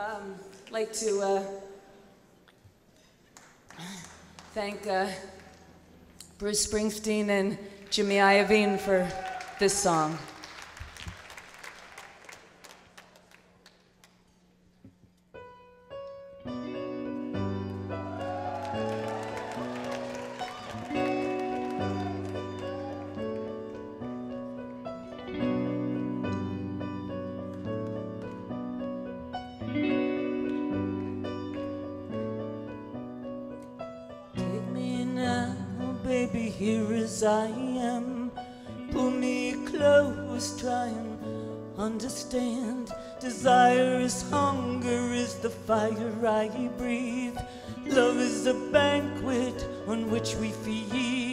Um, like to uh, thank uh, Bruce Springsteen and Jimmy Iovine for this song. Baby, here as I am. Pull me close, try and understand. Desire is hunger, is the fire I breathe. Love is a banquet on which we feed.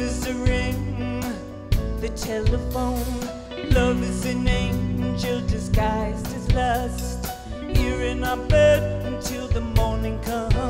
Love is the ring, the telephone. Love is an angel disguised as lust. Here in our bed until the morning comes.